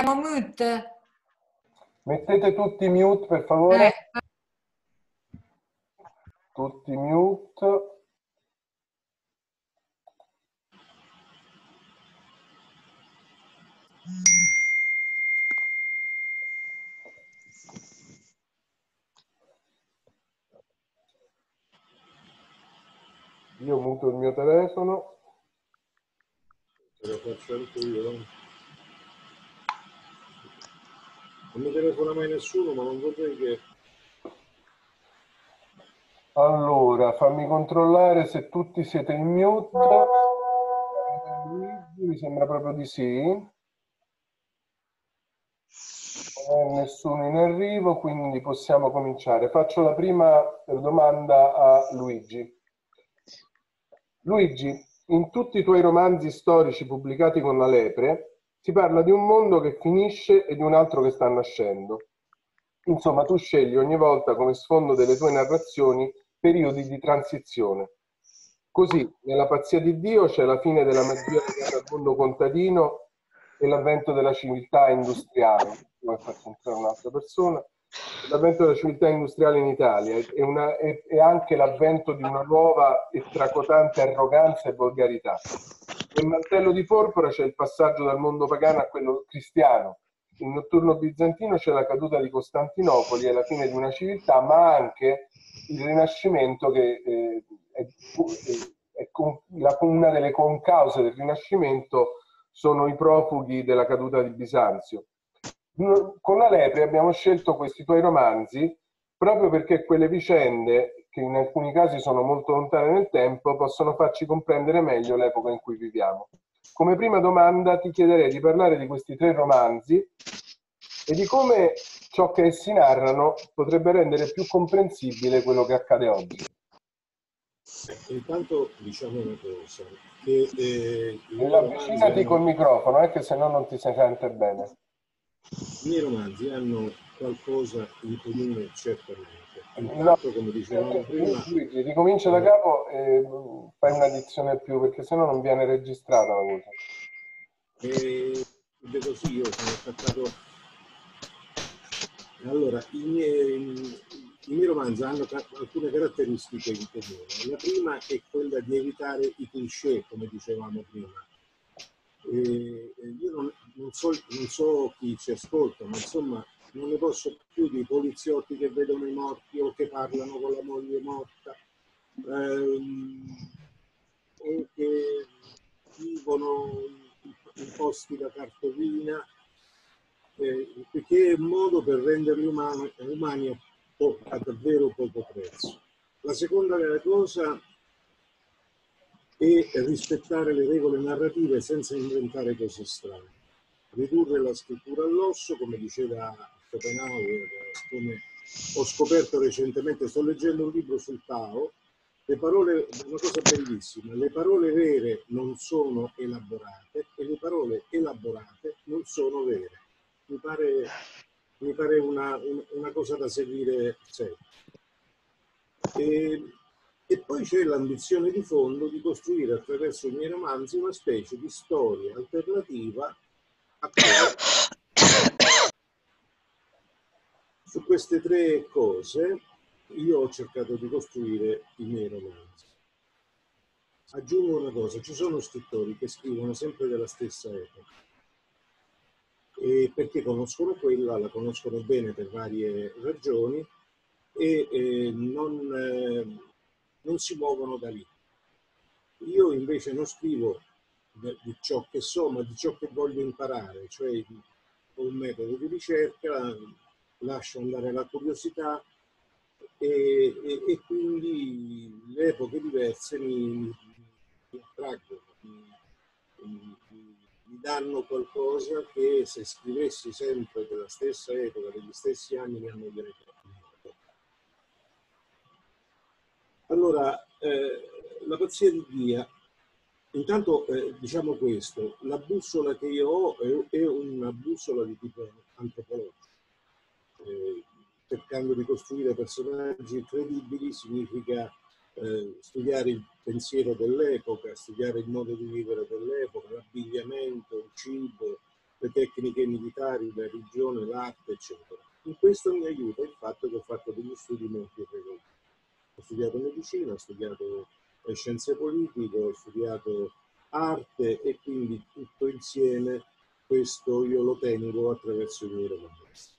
Siamo mute. Mettete tutti mute per favore. Eh, Tutti mute. Io muto il mio telefono. Te lo faccio anche io. no? Non mi telefona mai nessuno, ma non vorrei che... Allora, fammi controllare se tutti siete in mute. Mi sembra proprio di sì. Non è nessuno in arrivo, quindi possiamo cominciare. Faccio la prima domanda a Luigi. Luigi, in tutti i tuoi romanzi storici pubblicati con la lepre, si parla di un mondo che finisce e di un altro che sta nascendo. Insomma, tu scegli ogni volta come sfondo delle tue narrazioni periodi di transizione. Così, nella pazzia di Dio c'è la fine della magia del mondo contadino e l'avvento della civiltà industriale. Come faccio entrare un'altra persona? L'avvento della civiltà industriale in Italia e, una- e- e anche l'avvento di una nuova e tracotante arroganza e volgarità. Nel mantello di porpora c'è il passaggio dal mondo pagano a quello cristiano. Il notturno bizantino c'è la caduta di Costantinopoli e la fine di una civiltà, ma anche il rinascimento che eh, è, è con- la- una delle concause del rinascimento sono i profughi della caduta di Bisanzio. Con la lepre abbiamo scelto questi tuoi romanzi proprio perché quelle vicende, che in alcuni casi sono molto lontane nel tempo, possono farci comprendere meglio l'epoca in cui viviamo. Come prima domanda ti chiederei di parlare di questi tre romanzi e di come ciò che essi narrano potrebbe rendere più comprensibile quello che accade oggi. Intanto diciamo una cosa, che eh, avvicinati col microfono, eh, che se no non ti si sente bene. i miei romanzi hanno qualcosa in comune certamente. Intanto, come dicevamo prima, ricomincia da capo e mm, fai una dizione più, perché sennò non viene registrata la voce. E vedo sì, io sono attaccato. Allora, i miei, i miei romanzi hanno alcune caratteristiche in comune. La prima è quella di evitare i cliché, come dicevamo prima. E io non, non so, non so chi ci ascolta, ma insomma non ne posso più di poliziotti che vedono i morti o che parlano con la moglie morta. Ehm, o che vivono in, posti da cartolina, eh, perché è un modo per renderli umani, umani a, a davvero poco prezzo. La seconda cosa è rispettare le regole narrative senza inventare cose strane. Ridurre la scrittura all'osso, come diceva Schopenhauer, come ho scoperto recentemente, sto leggendo un libro sul Tao, le parole, una cosa bellissima, le parole vere non sono elaborate e le parole elaborate non sono vere. Mi pare, mi pare una, un- una cosa da seguire sempre. E, e poi c'è l'ambizione di fondo di costruire attraverso i miei romanzi una specie di storia alternativa a quella. Su queste tre cose io ho cercato di costruire i miei romanzi. Aggiungo una cosa, ci sono scrittori che scrivono sempre della stessa epoca, e perché conoscono quella, la conoscono bene per varie ragioni e eh, non, eh, non si muovono da lì. Io invece non scrivo di ciò che so, ma di ciò che voglio imparare, cioè ho un metodo di ricerca, lascio andare la curiosità e, e- e quindi le epoche diverse mi, mi attraggono, mi, mi- mi- danno qualcosa che se scrivessi sempre della stessa epoca, degli stessi anni, mi annoierei troppo. Allora, eh, la pazzia di Dia, intanto eh, diciamo questo, la bussola che io ho è, è una bussola di tipo antropologico. Eh, cercando di costruire personaggi credibili significa eh, studiare il pensiero dell'epoca, studiare il modo di vivere dell'epoca, l'abbigliamento, il cibo, le tecniche militari, la religione, l'arte, eccetera. In questo mi aiuta il fatto che ho fatto degli studi molto irregolari. Ho studiato medicina, ho studiato scienze politiche, ho studiato arte e quindi tutto insieme questo io lo tengo attraverso i miei romanzi.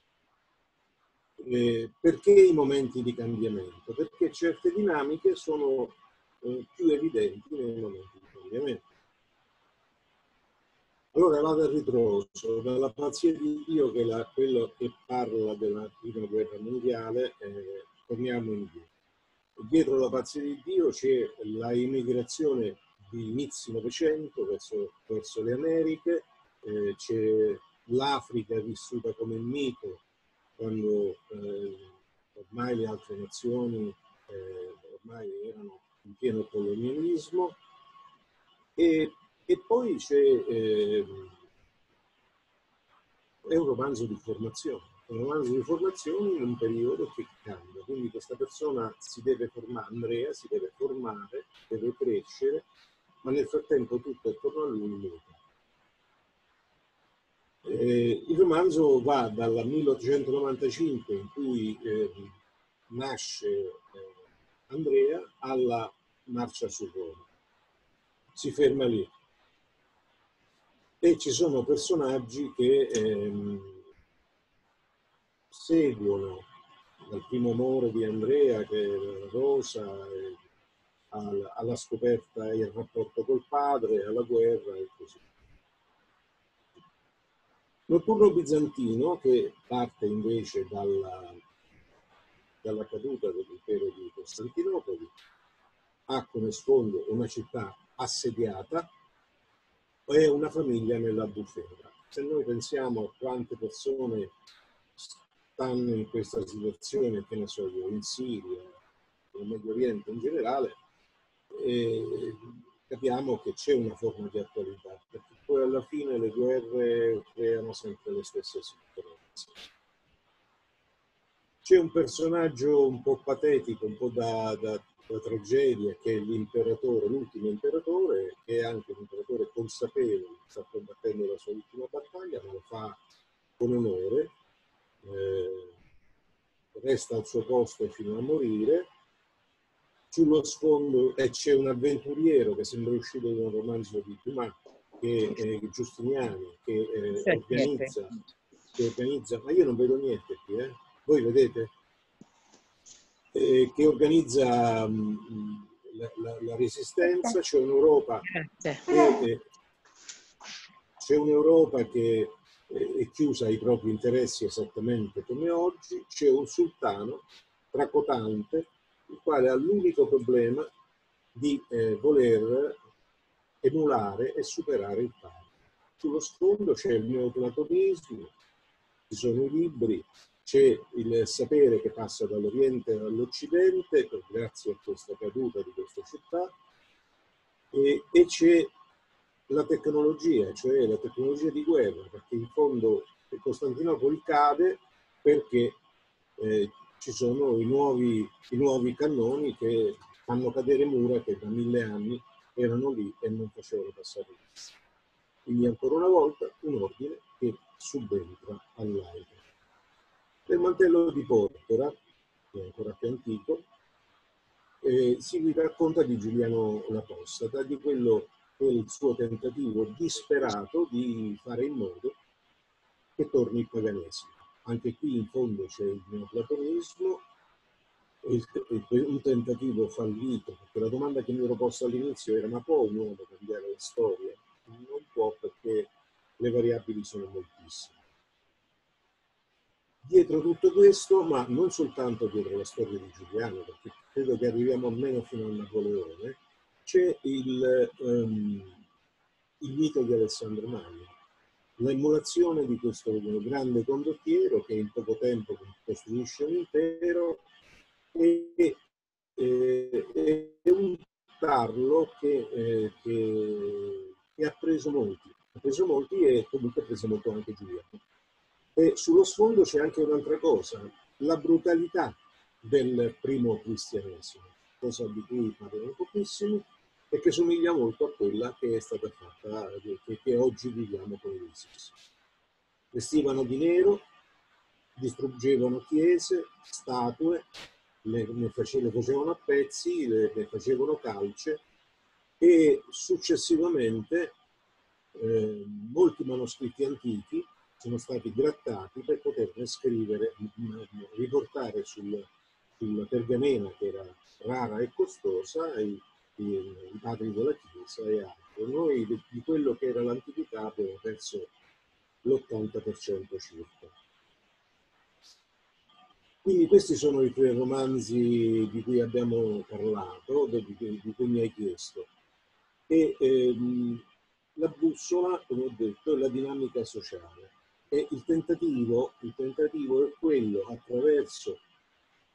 Eh, perché i momenti di cambiamento? Perché certe dinamiche sono eh, più evidenti nei momenti di cambiamento. Allora vado a ritroso, dalla pazzia di Dio, che è quello che parla della prima guerra mondiale, eh, torniamo indietro. Dietro la pazzia di Dio c'è la immigrazione di inizio Novecento verso, verso le Americhe, eh, c'è l'Africa vissuta come mito quando eh, ormai le altre nazioni eh, ormai erano in pieno colonialismo. E, e poi c'è eh, è un romanzo di formazione. Un romanzo di formazione in un periodo che cambia. Quindi questa persona si deve formare Andrea si deve formare deve crescere ma nel frattempo tutto attorno a lui muta eh, il romanzo va dal 1895 in cui eh, nasce eh, Andrea alla marcia su Roma. Si ferma lì. E ci sono personaggi che ehm, seguono dal primo amore di Andrea, che è Rosa, alla scoperta e il rapporto col padre, alla guerra e così via. Notturno bizantino, che parte invece dalla, dalla caduta dell'impero di Costantinopoli, ha come sfondo una città assediata e una famiglia nella bufera. Se noi pensiamo a quante persone stanno in questa situazione, che ne so io, in Siria, nel Medio Oriente in generale, eh, capiamo che c'è una forma di attualità, perché poi alla fine le guerre creano sempre le stesse sofferenze. C'è un personaggio un po' patetico, un po' da, da, da tragedia, che è l'imperatore, l'ultimo imperatore, che è anche un imperatore consapevole, sta combattendo la sua ultima battaglia, ma lo fa con onore, eh, resta al suo posto fino a morire, sullo sfondo e c'è un avventuriero che sembra uscito da un romanzo di Dumas, che è Giustiniani, che eh, organizza, che organizza, ma io non vedo niente qui, eh? voi vedete? Eh, che organizza mh, mm, la, la, la, resistenza, c'è un'Europa che, eh, c'è un'Europa che eh, è chiusa ai propri interessi esattamente come oggi, c'è un sultano tracotante il quale ha l'unico problema di eh, voler emulare e superare il padre. Sullo sfondo c'è il neoplatonismo, ci sono i libri, c'è il sapere che passa dall'Oriente all'Occidente, grazie a questa caduta di questa città, e, e c'è la tecnologia, cioè la tecnologia di guerra, perché in fondo Costantinopoli cade perché eh, ci sono i nuovi, i nuovi cannoni che fanno cadere mura che da mille anni erano lì e non facevano passare il Quindi ancora una volta un ordine che subentra all'AIDA. Nel mantello di porpora, che è ancora più antico, eh, si racconta di Giuliano L'Apostata, di quello il suo tentativo disperato di fare in modo che torni il paganesimo anche qui in fondo c'è il neoplatonismo, un tentativo fallito, perché la domanda che mi ero posta all'inizio era ma può un uomo cambiare la storia? Non può perché le variabili sono moltissime. Dietro tutto questo, ma non soltanto dietro la storia di Giuliano, perché credo che arriviamo almeno fino a Napoleone, c'è il, um, il mito di Alessandro Magno l'emulazione di questo grande condottiero che in poco tempo costruisce un impero e, e, e un tarlo che, eh, che, che, ha preso molti, ha preso molti e comunque ha preso molto anche Giuliano. E sullo sfondo c'è anche un'altra cosa, la brutalità del primo cristianesimo, cosa di cui parlano pochissimi, e che somiglia molto a quella che è stata fatta, che, che oggi viviamo con l'ISIS. vestivano di nero, distruggevano chiese, statue, le, le facevano a pezzi, le, le facevano calce e successivamente eh, molti manoscritti antichi sono stati grattati per poterne scrivere, riportare sul, sulla pergamena che era rara e costosa i, i, i padri Chiesa e altro. Noi di, di quello che era l'antichità abbiamo perso l'80% circa. Quindi questi sono i tre romanzi di cui abbiamo parlato, di, di cui mi hai chiesto. E ehm, la bussola, come ho detto, è la dinamica sociale. E il tentativo, il tentativo è quello attraverso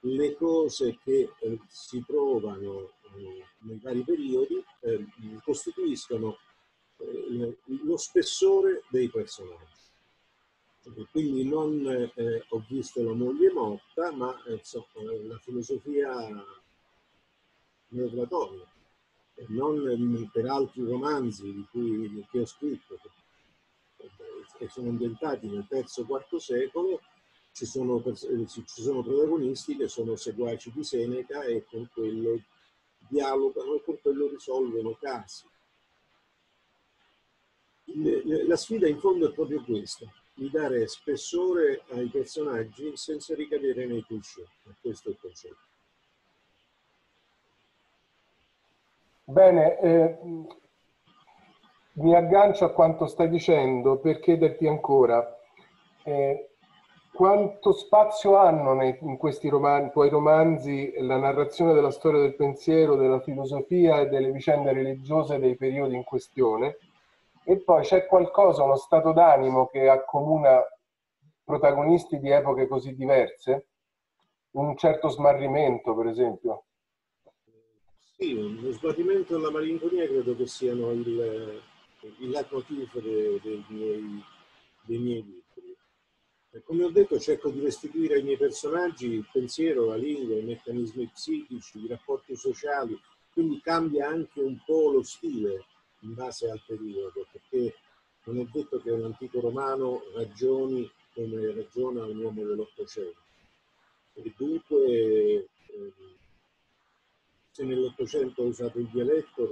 le cose che eh, si trovano eh, nei vari periodi eh, costituiscono eh, lo spessore dei personaggi. Quindi non eh, ho visto la moglie morta, ma eh, so, la filosofia neoplatonica, non per altri romanzi di cui che ho scritto, che sono ambientati nel terzo-quarto secolo, ci sono, eh, ci sono protagonisti che sono seguaci di Seneca e con quello dialogano e con quello risolvono casi. La sfida in fondo è proprio questa, di dare spessore ai personaggi senza ricadere nei cliché. Questo è il concetto. Bene, eh, mi aggancio a quanto stai dicendo per chiederti ancora. Eh, quanto spazio hanno nei, in questi romanzi, tuoi romanzi la narrazione della storia del pensiero, della filosofia e delle vicende religiose dei periodi in questione? E poi c'è qualcosa, uno stato d'animo che accomuna protagonisti di epoche così diverse? Un certo smarrimento, per esempio? Sì, lo smarrimento e la malinconia credo che siano il, il leitmotiv dei, dei, miei, dei come ho detto, cerco di restituire ai miei personaggi il pensiero, la lingua, i meccanismi psichici, i rapporti sociali, quindi cambia anche un po' lo stile in base al periodo, perché non è detto che un antico romano ragioni come ragiona un uomo dell'Ottocento. E dunque, eh, se nell'Ottocento ho usato il dialetto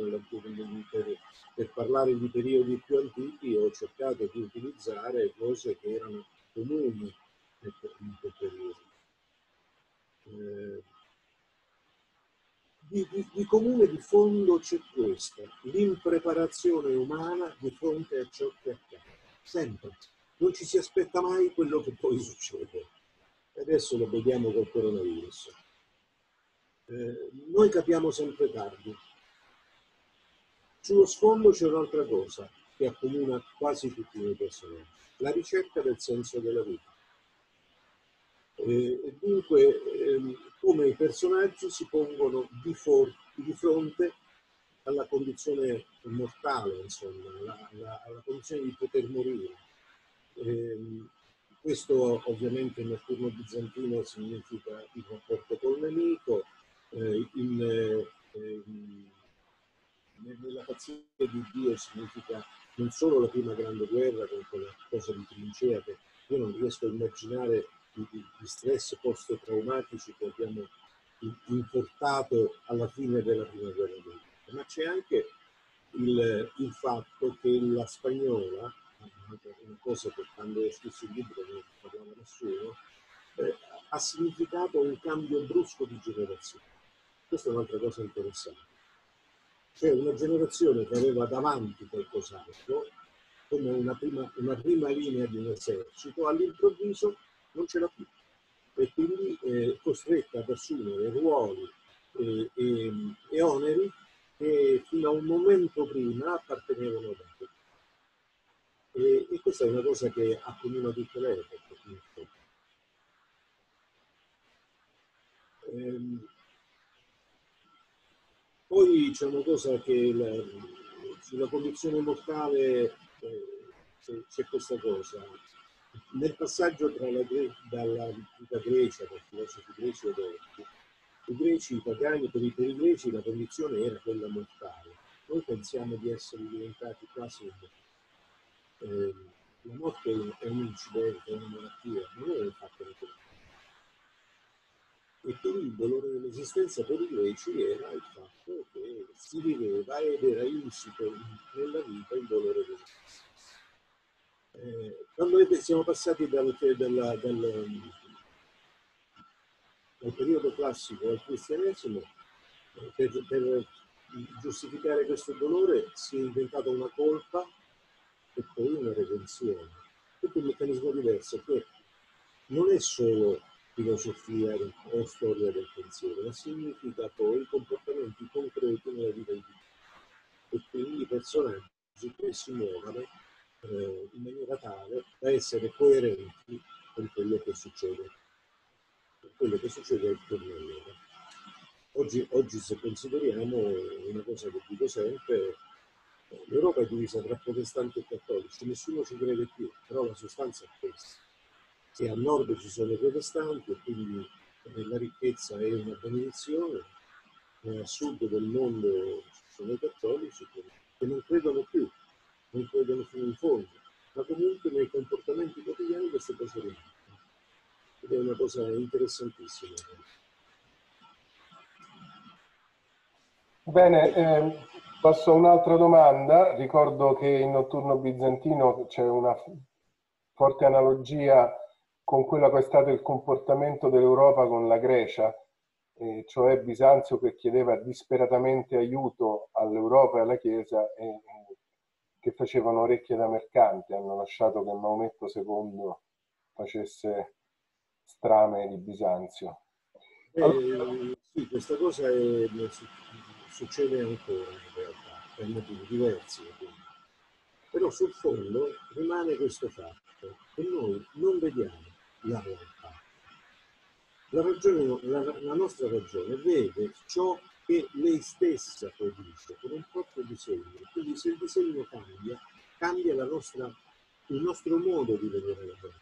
per parlare di periodi più antichi, ho cercato di utilizzare cose che erano comuni in quel periodo. Eh, di, di, di, comune di fondo c'è questa, l'impreparazione umana di fronte a ciò che accade, sempre. Non ci si aspetta mai quello che poi succede. Adesso lo vediamo col coronavirus. Eh, noi capiamo sempre tardi. Sullo sfondo c'è un'altra cosa che accomuna quasi tutti i personaggi la ricerca del senso della vita. E dunque, ehm, come i personaggi si pongono di, for- di fronte alla condizione mortale, insomma, alla, alla, alla condizione di poter morire. Eh, questo ovviamente nel turno bizantino significa il rapporto col nemico, eh, in, eh, nella pazzia di Dio significa non solo la prima grande guerra con quella cosa di trincea che io non riesco a immaginare gli stress post-traumatici che abbiamo importato alla fine della prima guerra mondiale, ma c'è anche il, il, fatto che la spagnola, una cosa che quando ho scritto il libro non parlava nessuno, eh, ha significato un cambio brusco di generazione. Questa è un'altra cosa interessante cioè una generazione che aveva davanti qualcos'altro, come una prima, una prima linea di un esercito, all'improvviso non ce l'ha più e quindi è costretta ad assumere ruoli e, e, e oneri che fino a un momento prima appartenevano a loro. E, e, questa è una cosa che accomuna tutte le epoche. Ehm, poi c'è una cosa che la, sulla condizione mortale eh, c'è questa cosa. Nel passaggio tra la, dall'antica Grecia, dai filosofi greci ed orti, i greci, i pagani, per i, per i greci la condizione era quella mortale. Noi pensiamo di essere diventati quasi eh, La morte è un incidente, è una malattia, non è un fatto naturale. E quindi il dolore dell'esistenza per i greci era il fatto che si viveva ed era insito nella vita il dolore dell'esistenza. Eh, quando siamo passati dal, dal, dal, dal, periodo classico al cristianesimo, eh, per, per giustificare questo dolore si è inventata una colpa e poi una redenzione. Tutto un meccanismo diverso che non è solo filosofia o storia del pensiero, ma significa poi comportamenti concreti nella vita di tutti. E quindi personaggi che si muovono eh, in maniera tale da essere coerenti con quello che succede, con quello che succede attorno a loro. Oggi, oggi se consideriamo una cosa che dico sempre, l'Europa è divisa tra protestanti e cattolici, nessuno ci crede più, però la sostanza è questa. Che a nord ci sono i protestanti e quindi la ricchezza è una benedizione, e a sud del mondo ci sono i cattolici che non credono più, non credono fino in fondo, ma comunque nei comportamenti quotidiani queste cose rimangono. Ed è una cosa interessantissima. Bene, eh, passo a un'altra domanda. Ricordo che in Notturno Bizantino c'è una forte analogia con quello che è stato il comportamento dell'Europa con la Grecia, eh, cioè Bisanzio che chiedeva disperatamente aiuto all'Europa e alla Chiesa e, che facevano orecchie da mercante, hanno lasciato che Maometto II facesse strame di Bisanzio. Allora... Eh, sì, questa cosa è, succede ancora in realtà, per motivi diversi. Quindi. Però sul fondo rimane questo fatto che noi non vediamo la realtà. La, ragione, la, la nostra ragione vede ciò che lei stessa produce con un proprio disegno. Quindi se il disegno cambia, cambia nostra, il nostro modo di vedere la realtà.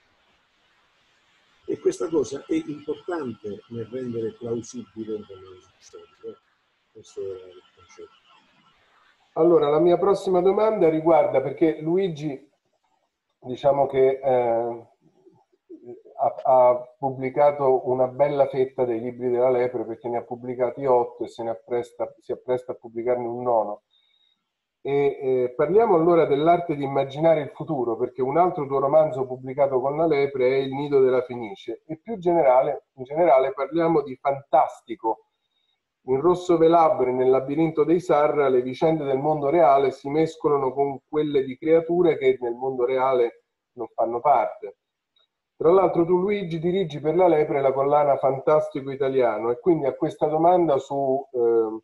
E questa cosa è importante nel rendere plausibile una storia. Questo era il concetto. Allora, la mia prossima domanda riguarda, perché Luigi, diciamo che eh, ha, ha, pubblicato una bella fetta dei libri della lepre, perché ne ha pubblicati otto e se ne appresta, si appresta a pubblicarne un nono. E, eh, parliamo allora dell'arte di immaginare il futuro, perché un altro tuo romanzo pubblicato con la lepre è Il nido della Fenice, e più generale, in generale parliamo di fantastico, in Rosso Velabre, nel labirinto dei Sarra, le vicende del mondo reale si mescolano con quelle di creature che nel mondo reale non fanno parte. Tra l'altro tu Luigi dirigi per la Lepre la collana Fantastico Italiano e quindi a questa domanda su eh,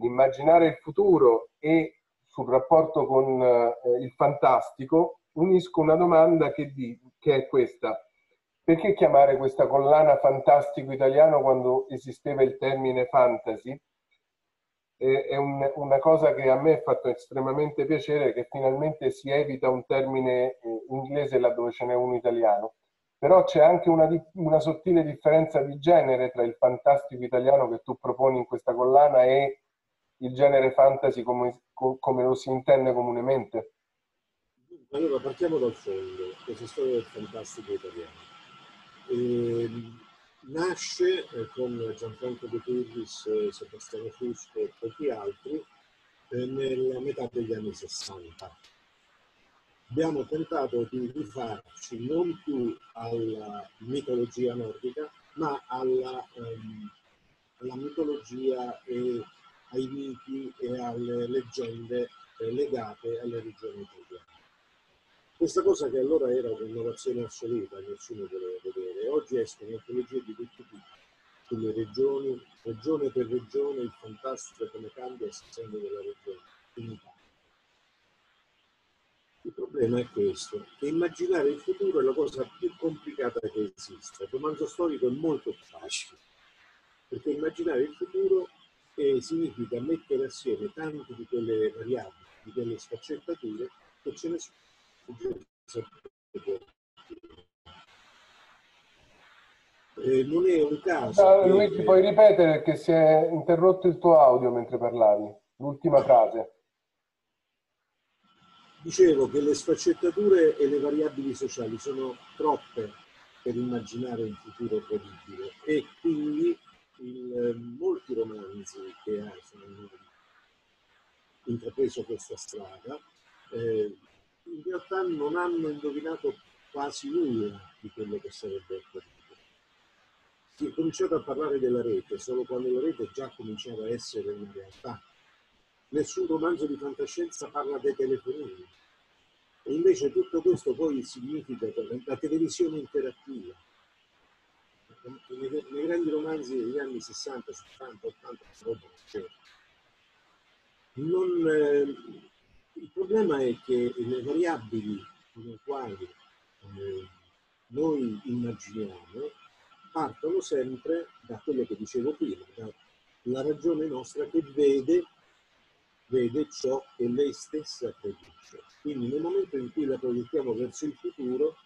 l'immaginare il futuro e sul rapporto con eh, il fantastico unisco una domanda che, di, che è questa perché chiamare questa collana fantastico italiano quando esisteva il termine fantasy? È un, una cosa che a me ha fatto estremamente piacere che finalmente si evita un termine eh, inglese laddove ce n'è uno italiano. Però c'è anche una, una sottile differenza di genere tra il fantastico italiano che tu proponi in questa collana e il genere fantasy come, come lo si intende comunemente. Allora partiamo dal fondo, questa storia del fantastico italiano. E nasce eh, con Gianfranco De Turris, eh, Sebastiano Fusco e pochi altri eh, nella metà degli anni 60. Abbiamo tentato di rifarci non più alla mitologia nordica, ma alla, um, alla mitologia e ai miti e alle leggende eh, legate alle regioni italiane. Questa cosa che allora era un'innovazione assoluta, nessuno voleva vedere, oggi escono antologie di tutti i tipi, sulle regioni, regione per regione, il fantastico come cambia a seconda della regione, in Italia. Il problema è questo, che immaginare il futuro è la cosa più complicata che esista. Il romanzo storico è molto facile, perché immaginare il futuro eh, significa mettere assieme tante di quelle variabili, di quelle sfaccettature che ce ne sono eh, non è un caso. No, Luigi, che... puoi ripetere che si è interrotto il tuo audio mentre parlavi, l'ultima frase. Dicevo che le sfaccettature e le variabili sociali sono troppe per immaginare un futuro credibile e quindi il, molti romanzi che hanno intrapreso questa strada eh, in realtà non hanno indovinato quasi nulla di quello che sarebbe accaduto. Si è cominciato a parlare della rete solo quando la rete già cominciava a essere una realtà. Nessun romanzo di fantascienza parla dei telefonini. E invece tutto questo poi significa la televisione interattiva. Nei, grandi romanzi degli anni 60, 70, 80, roba non, eh, il problema è che le variabili con le quali eh, noi immaginiamo partono sempre da quello che dicevo prima, dalla ragione nostra che vede, vede ciò che lei stessa produce. Quindi nel momento in cui la proiettiamo verso il futuro,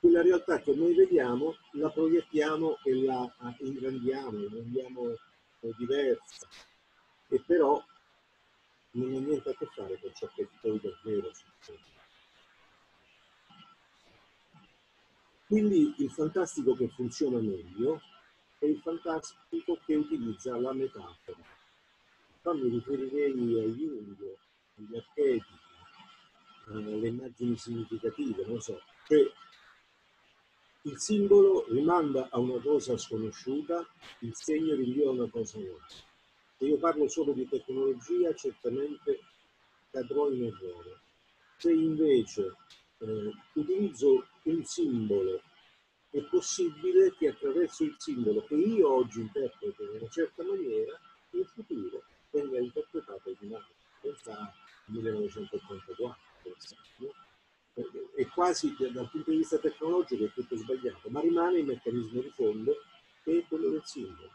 quella realtà che noi vediamo la proiettiamo e la ingrandiamo, la rendiamo diversa. E però non ha niente a che fare con ciò che poi davvero succede. Quindi il fantastico che funziona meglio è il fantastico che utilizza la metafora. Qua mi riferirei a Jung, agli archetipi, alle immagini significative, non so. Cioè, il simbolo rimanda a una cosa sconosciuta, il segno rinvia a una cosa nuova. Se io parlo solo di tecnologia, certamente cadrò in errore. Se invece eh, utilizzo un simbolo, è possibile che attraverso il simbolo che io oggi interpreto in una certa maniera, in futuro venga interpretato in un altro. Pensa al 1984, no? è quasi dal punto di vista tecnologico è tutto sbagliato, ma rimane il meccanismo di fondo che è quello del simbolo.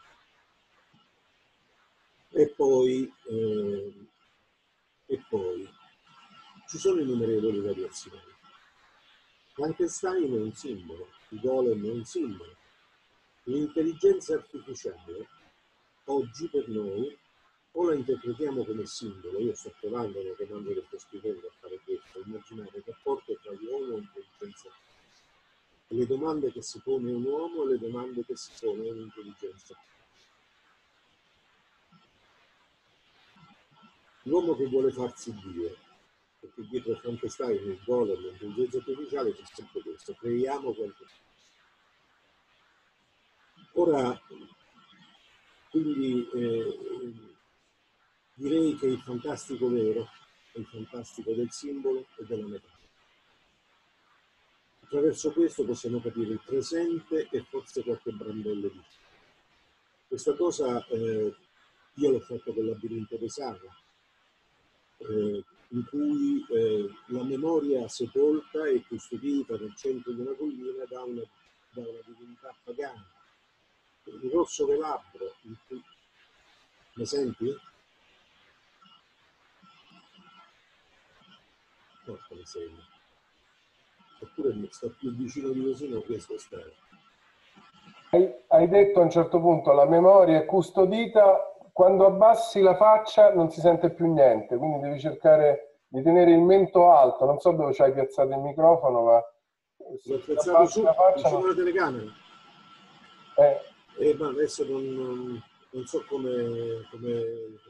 E poi, eh, e poi ci sono innumerevoli variazioni. Frankenstein è un simbolo, il golem è un simbolo. L'intelligenza artificiale oggi per noi o la interpretiamo come simbolo, io sto provando nel romanzo che sto scrivendo a fare questo, immaginare il rapporto tra l'uomo e l'intelligenza artificiale. Le domande che si pone un uomo e le domande che si pone un'intelligenza l'uomo che vuole farsi Dio, perché dietro Frankenstein, il golem, l'intelligenza artificiale c'è sempre questo, creiamo qualcosa. Ora, quindi eh, direi che il fantastico vero è il fantastico del simbolo e della metafora. Attraverso questo possiamo capire il presente e forse qualche brandello di questa cosa eh, io l'ho fatto con il labirinto di Saga, eh, in cui eh, la memoria sepolta e custodita nel centro di una collina da una, da una divinità pagana. Il rosso velabro, in cui... mi senti? Porca miseria. Oppure mi sta più vicino di così, non riesco a stare. Hai, hai detto a un certo punto la memoria è custodita quando abbassi la faccia non si sente più niente, quindi devi cercare di tenere il mento alto. Non so dove ci hai piazzato il microfono, ma se piazzato su, la faccia, non... telecamera. Eh. Eh, ma adesso non, non, non so come, come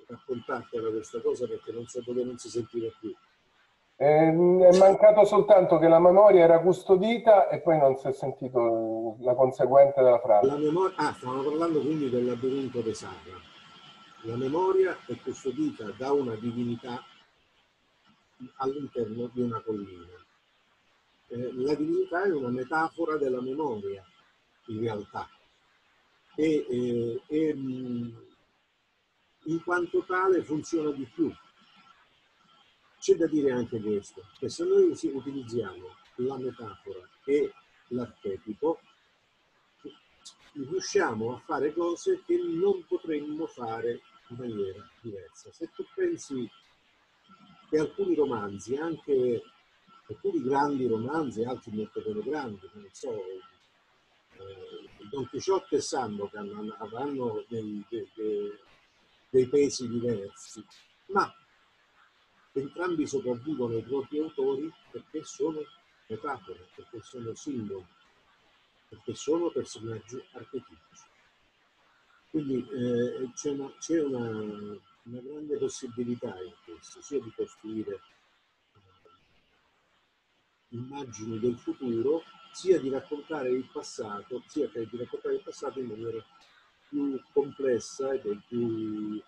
raccontartela questa cosa perché non so dove non si sentiva più. Eh, è mancato soltanto che la memoria era custodita e poi non si è sentito la conseguente della frase. La memoria... Ah, stavamo parlando quindi del labirinto di Sarra. La memoria è custodita da una divinità all'interno di una collina. Eh, la divinità è una metafora della memoria, in realtà, e, eh, e mm, in quanto tale funziona di più. C'è da dire anche questo, che se noi utilizziamo la metafora e l'archetipo, riusciamo a fare cose che non potremmo fare in maniera diversa. Se tu pensi che alcuni romanzi, anche alcuni grandi romanzi, altri molto meno grandi, non so, eh, Don Quixote e Sandokan avranno dei, dei, dei, dei pesi diversi, ma entrambi sopravvivono ai propri autori perché sono metafore, perché sono simboli, perché sono personaggi archetipici. Quindi eh, c'è, una, c'è una, una, grande possibilità in questo, sia di costruire eh, immagini del futuro, sia di raccontare il passato, sia che di raccontare il passato in maniera più complessa ed più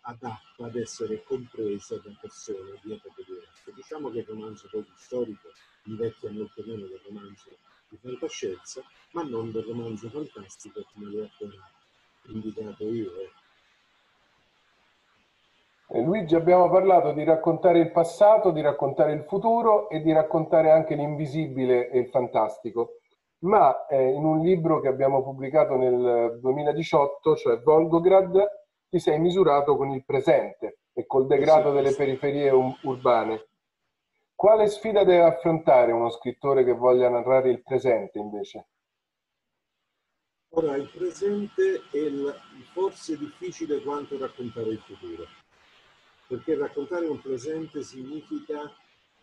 adatta ad essere compresa da persone di epoche diverse. Diciamo che il romanzo poi storico invecchia molto meno del romanzo di fantascienza, ma non del romanzo fantastico come l'ho appena indicato io. Eh, Luigi, abbiamo parlato di raccontare il passato, di raccontare il futuro e di raccontare anche l'invisibile e il fantastico. Ma eh, in un libro che abbiamo pubblicato nel 2018, cioè Volgograd, ti sei misurato con il presente e col degrado delle periferie urbane. Quale sfida deve affrontare uno scrittore che voglia narrare il presente invece? Ora, il presente è forse difficile quanto raccontare il futuro, perché raccontare un presente significa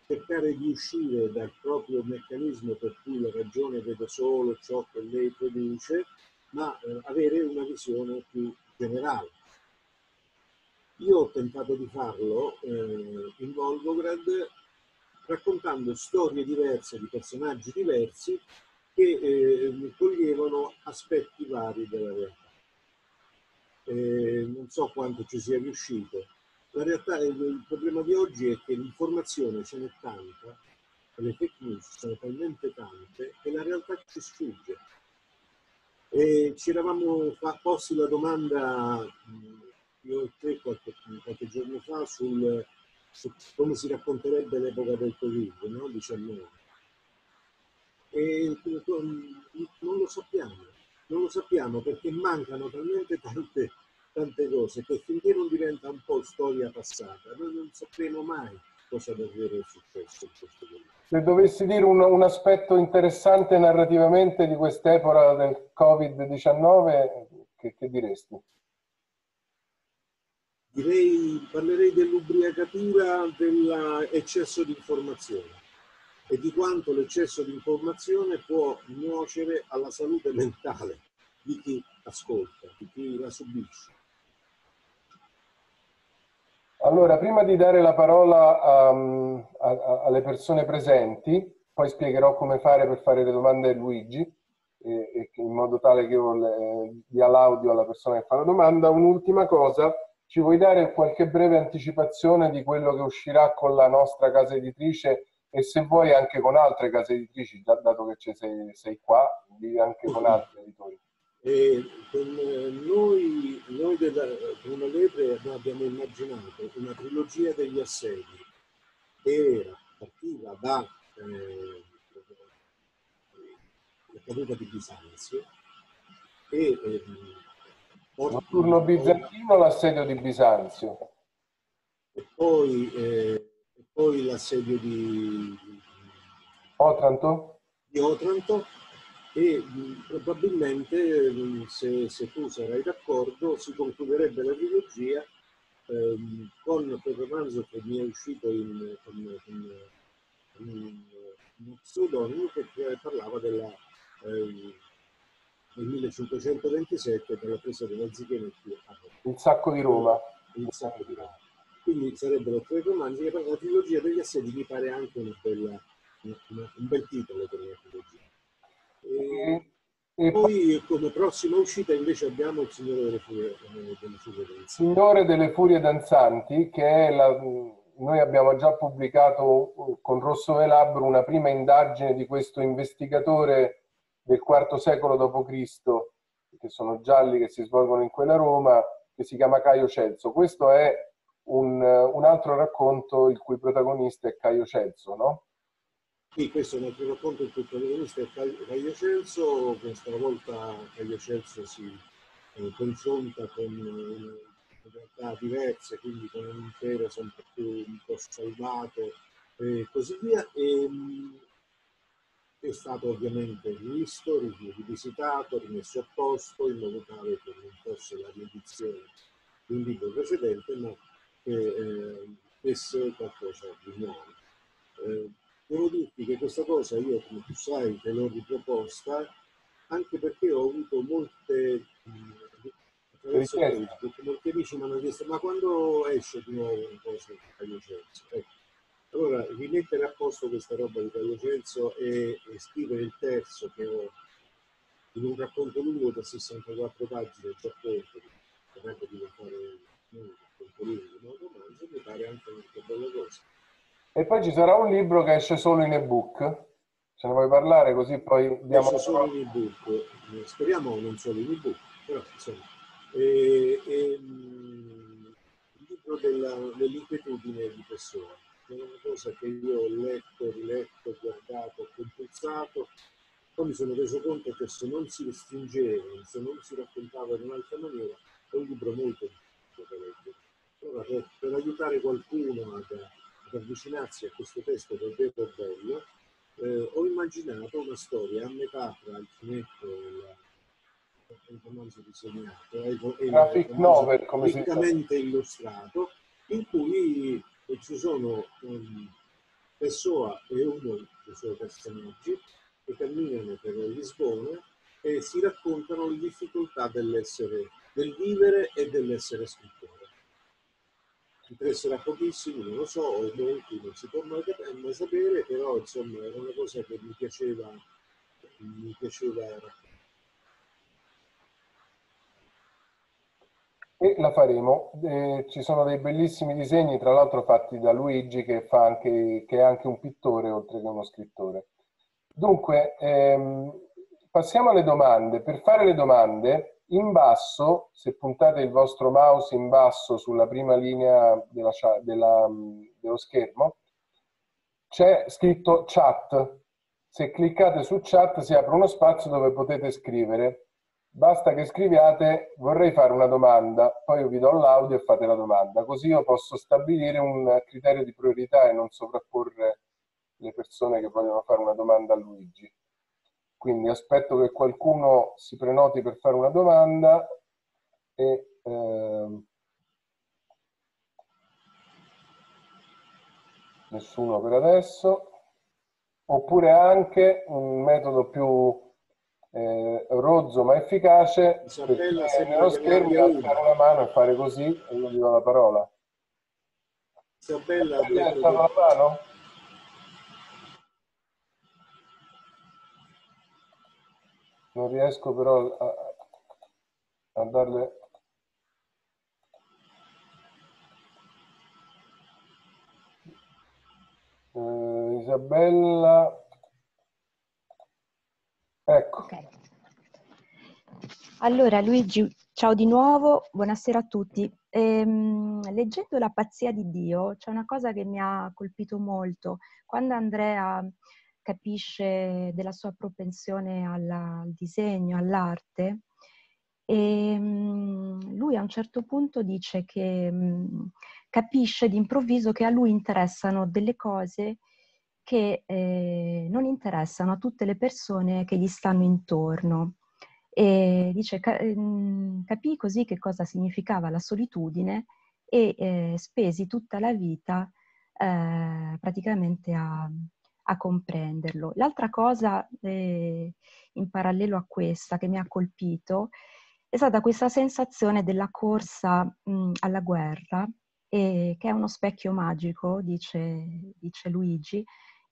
cercare di uscire dal proprio meccanismo per cui la ragione vede solo ciò che lei produce, ma eh, avere una visione più generale. Io ho tentato di farlo eh, in Volgograd raccontando storie diverse di personaggi diversi che eh, coglievano aspetti vari della realtà. Eh, non so quanto ci sia riuscito. La realtà, il, il problema di oggi è che l'informazione ce n'è tanta, le fake news sono talmente tante che la realtà ci sfugge. E ci eravamo posti la domanda te qualche, qualche giorno fa sul, su come si racconterebbe l'epoca del Covid, no? 19. E non lo sappiamo, non lo sappiamo perché mancano talmente tante, tante cose che finché non diventa un po' storia passata, noi non sapremo mai cosa davvero è successo in questo momento. Se dovessi dire un, un aspetto interessante narrativamente di quest'epoca del Covid-19, che, che diresti? Direi, parlerei dell'ubriacatura dell'eccesso di informazione e di quanto l'eccesso di informazione può nuocere alla salute mentale di chi ascolta, di chi la subisce. Allora, prima di dare la parola um, a, a, alle persone presenti, poi spiegherò come fare per fare le domande a Luigi, e, e in modo tale che io le, dia l'audio alla persona che fa la domanda. Un'ultima cosa, ci vuoi dare qualche breve anticipazione di quello che uscirà con la nostra casa editrice e se vuoi anche con altre case editrici, dato che sei, sei qua, anche con altri editori? E con eh, noi, noi della Prima Lepre abbiamo immaginato una trilogia degli assedi che era, partiva da eh, la caduta di Bisanzio e eh, Notturno bizantino l'assedio di Bisanzio. E poi, eh, poi l'assedio di Otranto? Di Otranto e probabilmente se, se, tu sarai d'accordo si concluderebbe la trilogia ehm, con quel romanzo che mi è uscito in, con, con, con uno pseudonimo che parlava della eh, nel 1527 per la presa dell'Anzichenetti a Roma. Il sacco di Roma. Il sacco di Roma. Quindi sarebbero tre romanzi, che la trilogia degli assedi mi pare anche una bella, una, un bel titolo per una trilogia. E, e poi come prossima uscita invece abbiamo Il Signore delle Furie, eh, delle furie Danzanti. Signore delle Furie Danzanti, che è la, noi abbiamo già pubblicato con Rosso Velabro una prima indagine di questo investigatore del IV secolo d.C., che sono gialli che si svolgono in quella Roma, che si chiama Caio Celso. Questo è un, un altro racconto il cui protagonista è Caio Celso, no? Sì, questo è un altro racconto il cui protagonista è Caio Celso, questa volta Caio Celso si eh, confronta con eh, realtà diverse, quindi con un impero sempre più un po' salvato e così via. E, è stato ovviamente rivisto, rivisitato, rimesso a posto in modo tale che non fosse la riedizione di un libro precedente, ma che eh, succedesse qualcosa di nuovo. Eh, devo dirti che questa cosa io, come tu sai, te l'ho riproposta anche perché ho avuto molte attraverso Facebook, molti amici mi hanno chiesto ma quando esce di nuovo una cosa di? Ecco. Allora, rimettere a posto questa roba di Caio Censo e, e scrivere il terzo che ho in un racconto lungo da 64 pagine già pronto, potrebbe diventare un racconto lungo, un romanzo mi pare anche una bella cosa. E poi ci sarà un libro che esce solo in ebook. Ce ne vuoi parlare così poi diamo... Esce solo in ebook, speriamo non solo in ebook, però insomma. E, e, il libro della, dell'inquietudine di Pessoa, è una cosa che io ho letto, riletto, guardato, compulsato, poi mi sono reso conto che se non si restringeva, se non si raccontava in un'altra maniera, è un libro molto difficile da leggere. Allora, per, per aiutare qualcuno ad, ad, avvicinarsi a questo testo davvero bello, eh, ho immaginato una storia a metà tra il fumetto e la il romanzo disegnato, è novel, come si dice. illustrato, in cui ci sono um, Pessoa e uno dei suoi personaggi che camminano per Lisbona e si raccontano le difficoltà dell'essere, del vivere e dell'essere scrittore. Interesserà pochissimi, non lo so, o molti, non si può mai, mai sapere, però insomma era una cosa che mi piaceva, mi piaceva raccontare. E la faremo. Eh, ci sono dei bellissimi disegni, tra l'altro fatti da Luigi, che, anche, che, è anche un pittore oltre che uno scrittore. Dunque, ehm, passiamo alle domande. Per fare le domande, in basso, se puntate il vostro mouse in basso sulla prima linea della, della, dello schermo, c'è scritto chat. Se cliccate su chat si apre uno spazio dove potete scrivere Basta che scriviate vorrei fare una domanda, poi io vi do l'audio e fate la domanda, così io posso stabilire un criterio di priorità e non sovrapporre le persone che vogliono fare una domanda a Luigi. Quindi aspetto che qualcuno si prenoti per fare una domanda e eh, nessuno per adesso, oppure anche un metodo più eh, rozzo ma efficace? Se nello schermo alzare la mano e fare così e io gli do la parola. Isabella ha detto la mano? non riesco però a, a darle eh, Isabella Ecco. Okay. Allora Luigi, ciao di nuovo, buonasera a tutti. Ehm, leggendo La pazzia di Dio c'è una cosa che mi ha colpito molto. Quando Andrea capisce della sua propensione alla, al disegno, all'arte, e, ehm, lui a un certo punto dice che mh, capisce d'improvviso che a lui interessano delle cose che eh, non interessano a tutte le persone che gli stanno intorno. E dice, ehm, capì così che cosa significava la solitudine e eh, spesi tutta la vita eh, praticamente a, a, comprenderlo. L'altra cosa eh, in parallelo a questa che mi ha colpito è stata questa sensazione della corsa mh, alla guerra, che è uno specchio magico, dice, dice Luigi,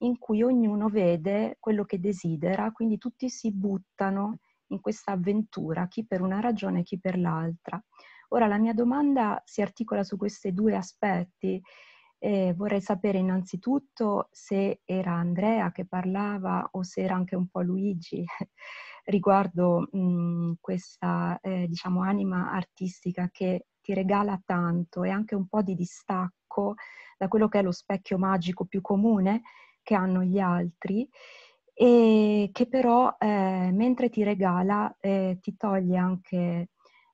in cui ognuno vede quello che desidera, quindi tutti si buttano in questa avventura, chi per una ragione, chi per l'altra. Ora la mia domanda si articola su questi due aspetti. Eh, vorrei sapere innanzitutto se era Andrea che parlava o se era anche un po' Luigi riguardo mh, questa eh, diciamo anima artistica che ti regala tanto e anche un po' di distacco da quello che è lo specchio magico più comune che hanno gli altri e che però eh, mentre ti regala eh, ti toglie anche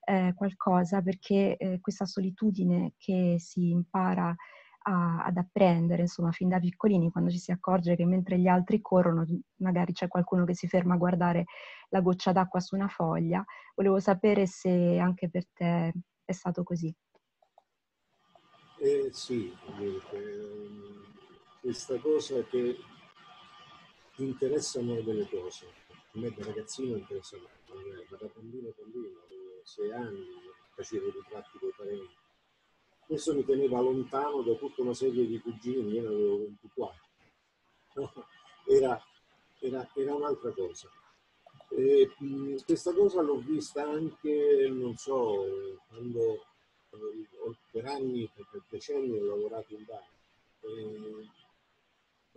eh, qualcosa perché eh, questa solitudine che si impara a, ad apprendere, insomma, fin da piccolini, quando ci si accorge che mentre gli altri corrono, magari c'è qualcuno che si ferma a guardare la goccia d'acqua su una foglia, volevo sapere se anche per te è stato così. Eh sì, ehm, questa cosa che interessano delle cose. A me da ragazzino interessava, ma da bambino bambino, avevo sei anni, facevo ritratti dei parenti. Questo mi teneva lontano da tutta una serie di cugini, io ne avevo 24. Era, era, era un'altra cosa. E, mh, questa cosa l'ho vista anche, non so, quando eh, per anni, per decenni ho lavorato in bar.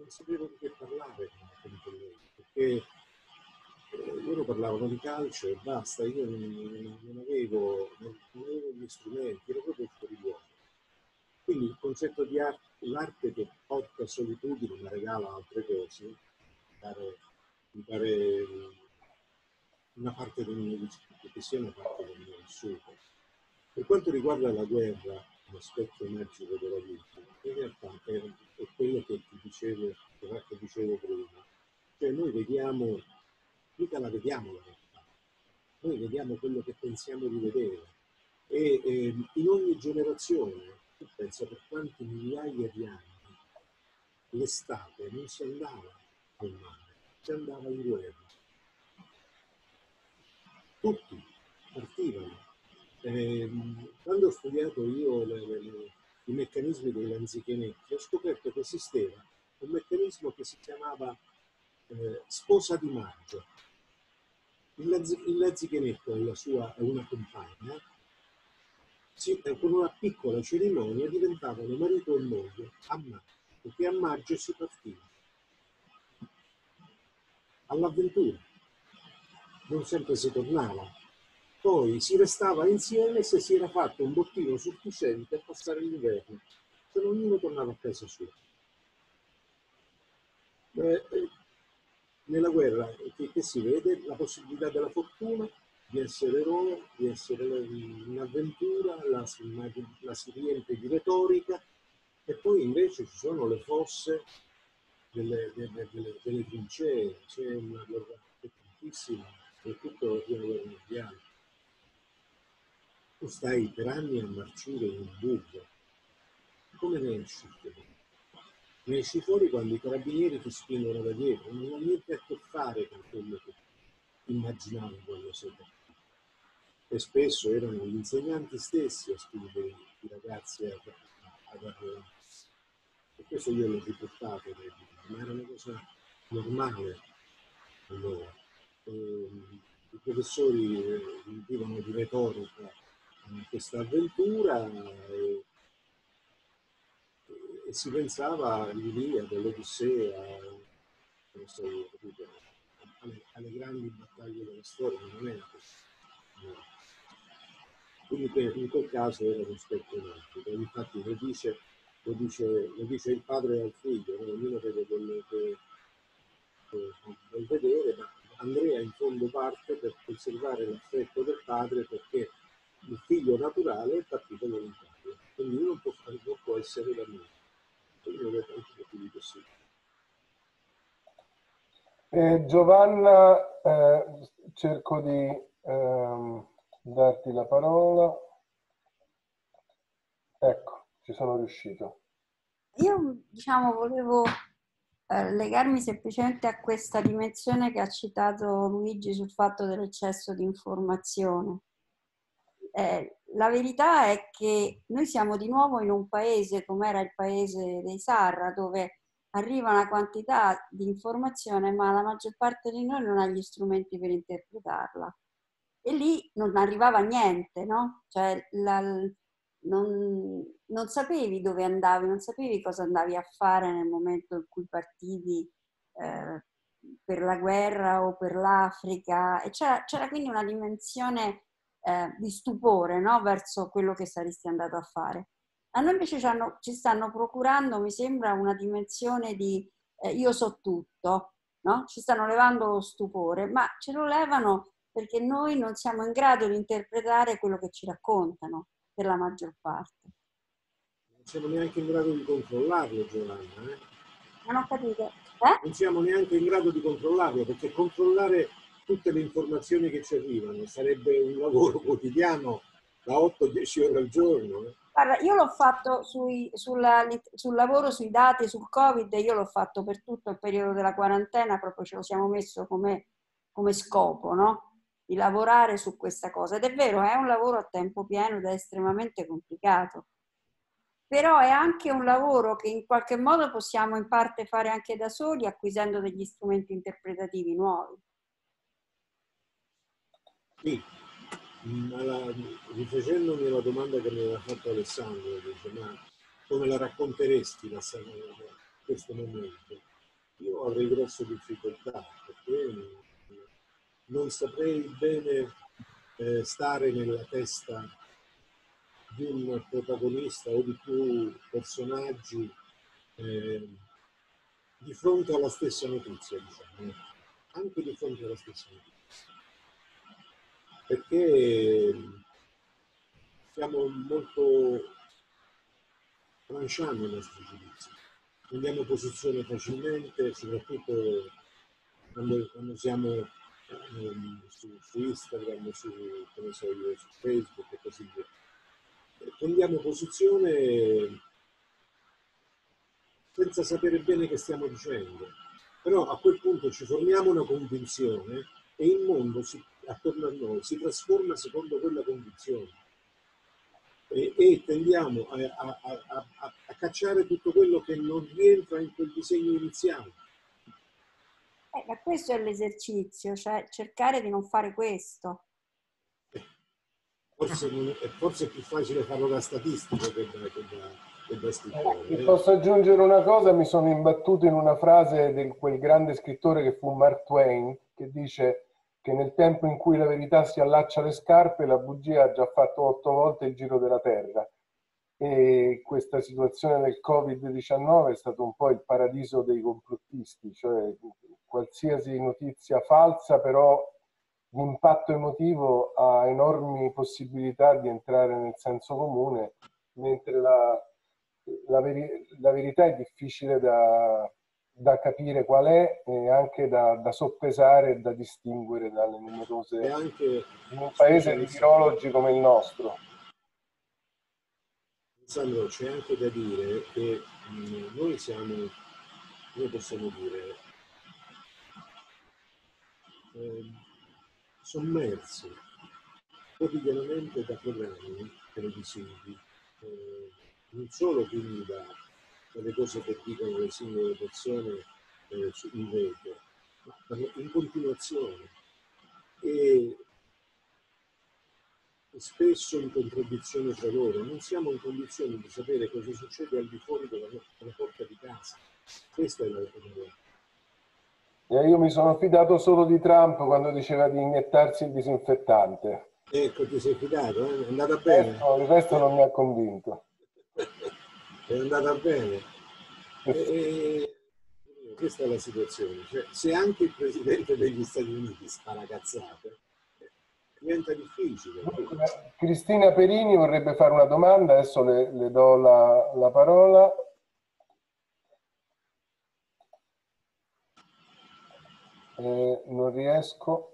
Non sapevo di che parlare con i colleghi, perché eh, loro parlavano di calcio e basta, io non, non, avevo, non, avevo, gli strumenti, ero proprio fuori luogo. Quindi il concetto di arte, l'arte che porta solitudine ma regala altre cose, mi pare, mi pare una parte del mio vissuto, che sia una parte del mio vissuto. Per quanto riguarda la guerra, l'aspetto magico della vita, in realtà è, è quello che ti dicevo, che dicevo prima. Cioè noi vediamo, mica la vediamo la realtà, noi vediamo quello che pensiamo di vedere. E, e in ogni generazione, tu pensa per quanti migliaia di anni, l'estate non si andava al mare, si andava in guerra. Tutti partivano eh, quando ho studiato io le, le, i meccanismi dei lanzichenetti, ho scoperto che esisteva un meccanismo che si chiamava eh, sposa di maggio. Il, lanz, il lanzichenetto e la sua una compagna, si, eh, con una piccola cerimonia diventavano marito e moglie a maggio, perché a maggio si partiva all'avventura. Non sempre si tornava, poi si restava insieme se si era fatto un bottino sufficiente a passare l'inverno, se non ognuno tornava a casa sua. Eh, nella guerra che, che, si vede la possibilità della fortuna, di essere eroe, di essere in avventura, la, la si riempie di retorica e poi invece ci sono le fosse delle, delle, delle, delle trincee, c'è una guerra tantissima, soprattutto la prima guerra mondiale stai per anni a marcire in un buco. Come ne esci fuori? Ne esci fuori quando i carabinieri ti spingono da dietro, non ha niente a che fare con quello che immaginavi quando sei partito. E spesso erano gli insegnanti stessi a spingere i ragazzi a, ad arruolarsi. E questo io l'ho riportato, ma era una cosa normale allora. E, I professori eh, riempivano di retorica questa avventura e, e si pensava all'Iliade, all'Odissea, so, alle, alle, grandi battaglie della storia, non era così. Quindi in quel caso era un specchio infatti lo dice, lo, dice, lo dice, il padre al figlio, no? ognuno vede quello che vuol vedere, ma Andrea in fondo parte per conservare l'affetto del padre perché il figlio naturale è partito volontario, quindi uno può, fare, non può essere da me. Quindi non è tanti motivi possibili. Eh, Giovanna, eh, cerco di ehm, darti la parola. Ecco, ci sono riuscito. Io, diciamo, volevo eh, legarmi semplicemente a questa dimensione che ha citato Luigi sul fatto dell'eccesso di informazione eh, la verità è che noi siamo di nuovo in un paese come era il paese dei Sarra, dove arriva una quantità di informazione, ma la maggior parte di noi non ha gli strumenti per interpretarla. E lì non arrivava niente, no? Cioè, la, non, non, sapevi dove andavi, non sapevi cosa andavi a fare nel momento in cui partivi eh, per la guerra o per l'Africa. E c'era, c'era quindi una dimensione eh, di stupore no? verso quello che saresti andato a fare. A noi invece ci, hanno, ci stanno procurando, mi sembra, una dimensione di eh, io so tutto, no? ci stanno levando lo stupore, ma ce lo levano perché noi non siamo in grado di interpretare quello che ci raccontano, per la maggior parte. Non siamo neanche in grado di controllarlo, Giovanna. Eh? Non ho capito. Eh? Non siamo neanche in grado di controllarlo, perché controllare tutte le informazioni che ci arrivano, sarebbe un lavoro quotidiano da 8-10 ore al giorno. Eh. Guarda, io l'ho fatto sui, sulla, sul lavoro, sui dati, sul Covid, io l'ho fatto per tutto il periodo della quarantena, proprio ce lo siamo messo come, come scopo, no? Di lavorare su questa cosa. Ed è vero, è un lavoro a tempo pieno ed è estremamente complicato. Però è anche un lavoro che in qualche modo possiamo in parte fare anche da soli, acquisendo degli strumenti interpretativi nuovi. Sì, ma la, rifacendomi alla domanda che mi aveva fatto Alessandro, dice, ma come la racconteresti la, questo momento? Io avrei grosse difficoltà perché non saprei bene eh, stare nella testa di un protagonista o di più personaggi eh, di fronte alla stessa notizia, diciamo, anche di fronte alla stessa notizia perché siamo molto tranciamo i nostri giudizi, prendiamo posizione facilmente, soprattutto quando, quando siamo um, su, su, Instagram, su, io, su Facebook e così via. Prendiamo posizione senza sapere bene che stiamo dicendo, però a quel punto ci formiamo una convinzione e il mondo si attorno a noi si trasforma secondo quella condizione e, e tendiamo a, a, a, a, cacciare tutto quello che non rientra in quel disegno iniziale. Eh, ma questo è l'esercizio, cioè cercare di non fare questo. Forse, non, forse, è più facile farlo da statistico che da, che da, che da scrittore. Eh, posso aggiungere una cosa? Mi sono imbattuto in una frase di quel grande scrittore che fu Mark Twain, che dice che nel tempo in cui la verità si allaccia alle scarpe, la bugia ha già fatto otto volte il giro della Terra. E questa situazione del Covid-19 è stato un po' il paradiso dei complottisti, cioè qualsiasi notizia falsa, però l'impatto emotivo ha enormi possibilità di entrare nel senso comune, mentre la, la, veri- la verità è difficile da, da capire qual è e anche da, da soppesare e da distinguere dalle numerose... In un paese di virologi come il nostro. Sandro, c'è anche da dire che mh, noi siamo, come possiamo dire, eh, sommersi quotidianamente da programmi televisivi, eh, non solo quindi da dalle cose che dicono le singole persone eh, in rete, ma in continuazione. E, spesso in contraddizione tra loro, non siamo in condizione di sapere cosa succede al di fuori della, della porta di casa. Questa è la verità. Eh, io mi sono fidato solo di Trump quando diceva di iniettarsi il disinfettante. Ecco, ti sei fidato, eh? è andata bene. No, il resto non mi ha convinto. È andata bene. E, e, questa è la situazione. Cioè, se anche il presidente degli Stati Uniti spara cazzate, diventa difficile. Cristina Perini vorrebbe fare una domanda, adesso le, le do la, la parola. Eh, non riesco.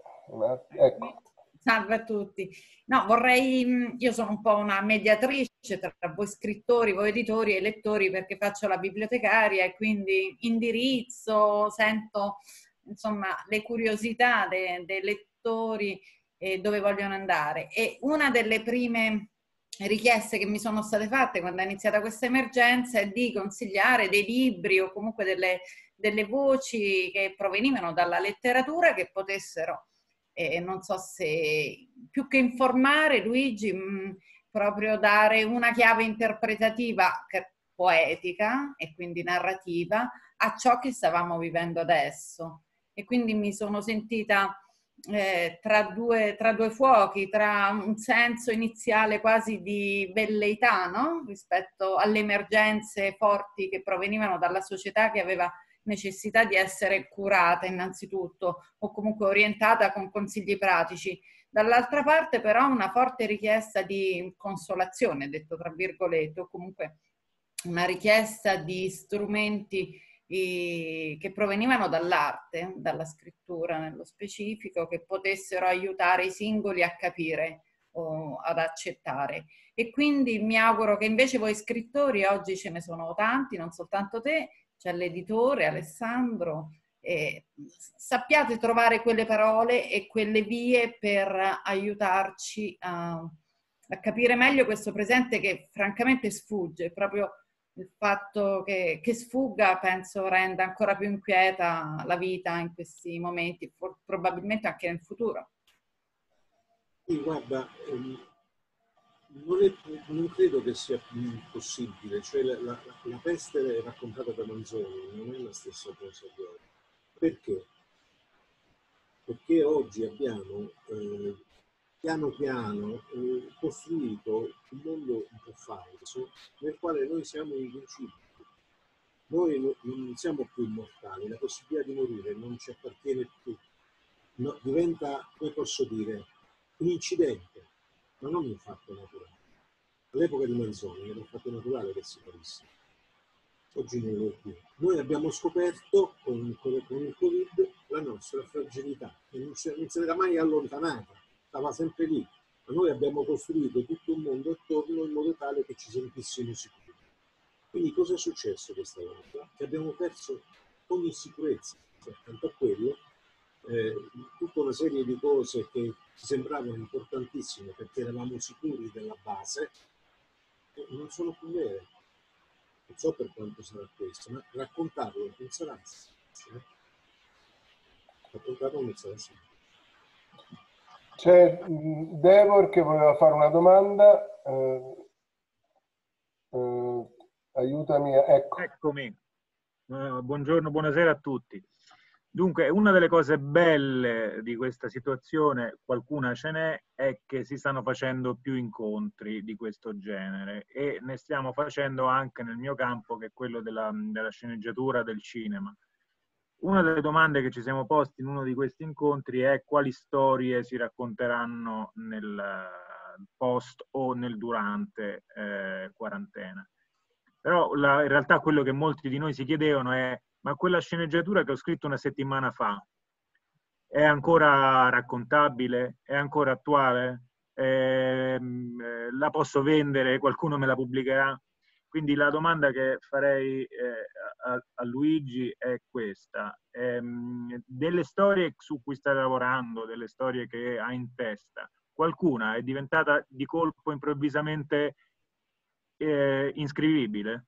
Ecco. Salve a tutti. No, vorrei, mm, io sono un po' una mediatrice tra voi scrittori, voi editori e lettori perché faccio la bibliotecaria e quindi indirizzo, sento insomma le curiosità dei, dei lettori e dove vogliono andare. E una delle prime richieste che mi sono state fatte quando è iniziata questa emergenza è di consigliare dei libri o comunque delle, delle voci che provenivano dalla letteratura che potessero e non so se più che informare Luigi, mh, mm, proprio dare una chiave interpretativa poetica e quindi narrativa a ciò che stavamo vivendo adesso. E quindi mi sono sentita eh, tra, due, tra, due, fuochi, tra un senso iniziale quasi di velleità no? rispetto alle emergenze forti che provenivano dalla società che aveva necessità di essere curata innanzitutto o comunque orientata con consigli pratici. Dall'altra parte però una forte richiesta di consolazione, detto tra virgolette, o comunque una richiesta di strumenti eh, che provenivano dall'arte, dalla scrittura nello specifico, che potessero aiutare i singoli a capire o ad accettare. E quindi mi auguro che invece voi scrittori, oggi ce ne sono tanti, non soltanto te, c'è l'editore Alessandro, eh, sappiate trovare quelle parole e quelle vie per aiutarci a, a, capire meglio questo presente che francamente sfugge, proprio il fatto che, che, sfugga penso renda ancora più inquieta la vita in questi momenti, probabilmente anche nel futuro. Sì, guarda, ehm, non, è, non, credo che sia possibile, cioè la, la, la, peste raccontata da Manzoni non è la stessa cosa di oggi. Perché? Perché oggi abbiamo eh, piano piano eh, costruito un mondo un po' falso nel quale noi siamo invincibili. Noi no, non siamo più immortali, la possibilità di morire non ci appartiene più. No, diventa, come posso dire, un incidente, ma non un fatto naturale. All'epoca di Manzoni era un fatto naturale che si morisse. Oggi non lo è più. Noi abbiamo scoperto con, con, con il Covid la nostra fragilità, che non, non se n'era mai allontanata stava sempre lì, ma noi abbiamo costruito tutto un mondo attorno in modo tale che ci sentissimo sicuri. Quindi cosa è successo questa volta? Che abbiamo perso ogni sicurezza, accanto a quello, eh, tutta una serie di cose che ci sembravano importantissime perché eravamo sicuri della base, eh, non sono più vere. Non so per quanto sarà questo, ma raccontarlo non sarà semplice. Raccontarlo non sarà semplice. C'è Devor che voleva fare una domanda. Eh, eh, aiutami. Ecco. Eccomi. Uh, buongiorno, buonasera a tutti. Dunque, una delle cose belle di questa situazione, qualcuna ce n'è, è che si stanno facendo più incontri di questo genere e ne stiamo facendo anche nel mio campo, che è quello della, della sceneggiatura del cinema. Una delle domande che ci siamo posti in uno di questi incontri è quali storie si racconteranno nel post o nel durante eh, quarantena. Però la, in realtà quello che molti di noi si chiedevano è ma quella sceneggiatura che ho scritto una settimana fa è ancora raccontabile? È ancora attuale? Eh, la posso vendere? Qualcuno me la pubblicherà? Quindi la domanda che farei eh, a, a, Luigi è questa. Ehm, delle storie su cui stai lavorando, delle storie che hai in testa, qualcuna è diventata di colpo improvvisamente eh, inscrivibile?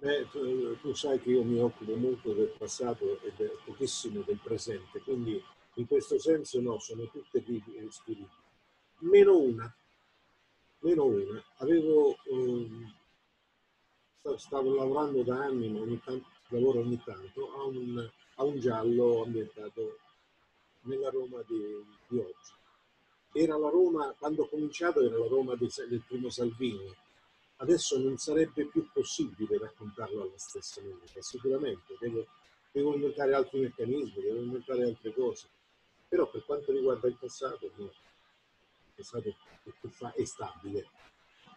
Beh, tu, sai che io mi occupo molto del passato e del, pochissimo del presente, quindi in questo senso no, sono tutte scrivibili. Meno una, meno una. Avevo, um, stavo lavorando da anni, ma ogni tanto, lavoro ogni tanto, a un, a un giallo ambientato nella Roma di, di, oggi. Era la Roma, quando ho cominciato era la Roma di, del primo Salvini. Adesso non sarebbe più possibile raccontarlo alla stessa maniera, sicuramente. Devo, devo inventare altri meccanismi, devo inventare altre cose. Però per quanto riguarda il passato, no passato è stabile.